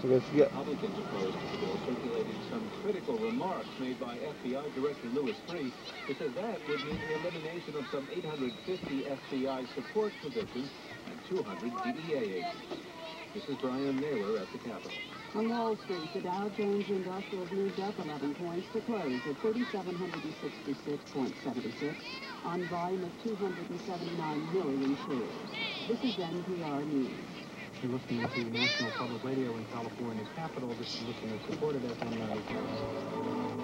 So let's get Republicans opposed the bill some critical remarks made by FBI Director Louis Freeh, who says that would mean the elimination of some 850 FBI support positions and 200 DEA agents. This is Brian Naylor at the Capitol. On Wall Street, the Dow Jones Industrial moved up 11 points to close at 3,766.76 on volume of 279 million shares. This is NPR News. You're listening to National Public Radio in California's capital. This is listener supported FM 94.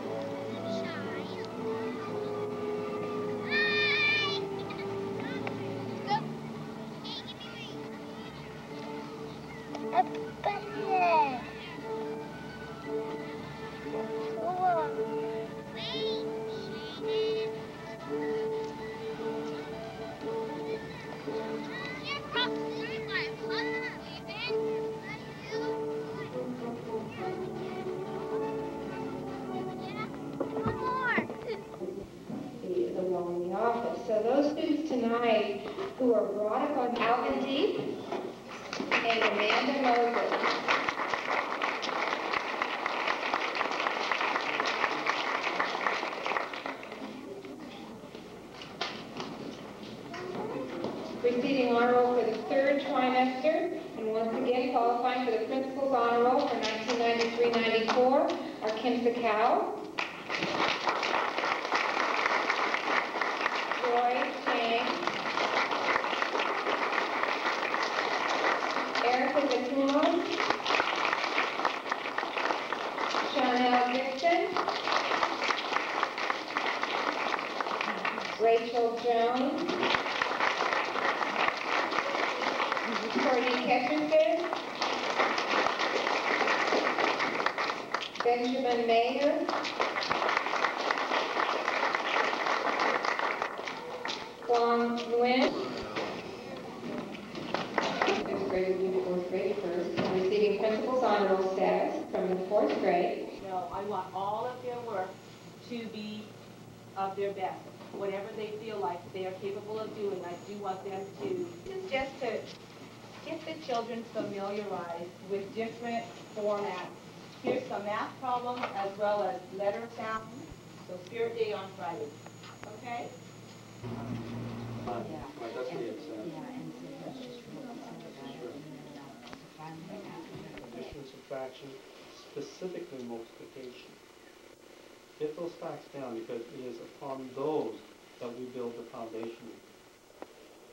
So those students tonight who are brought up on Alvin Deep Receiving honor roll for the third trimester and once again qualifying for the principal's honor roll for 1993-94 are Kim Sakau, Erica Zakumo. Chanel Dixon. Rachel Jones. Courtney Ketcherson. Benjamin Mayer. Huang Nguyen. Fifth grade will be fourth grade first, and receiving principal's honor roll status from the fourth grade. No, I want all of their work to be of their best. Whatever they feel like they are capable of doing, I do want them to. This is just to get the children familiarized with different formats. Here's some math problems as well as letter sounds. So Spirit Day on Friday, okay? Yeah. Right, that's what he had said. Addition, subtraction, specifically multiplication. Get those facts down because it is upon those that we build the foundation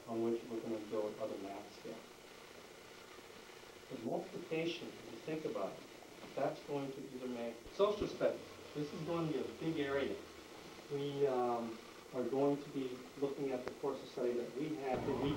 on which we're going to build other math skills. But multiplication, if you think about it, that's going to either make social studies. This is going to be a big area. We um, are going to be looking at the course of study that we have. The weekend